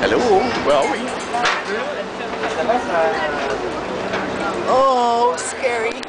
Hello, where are we? Oh, scary.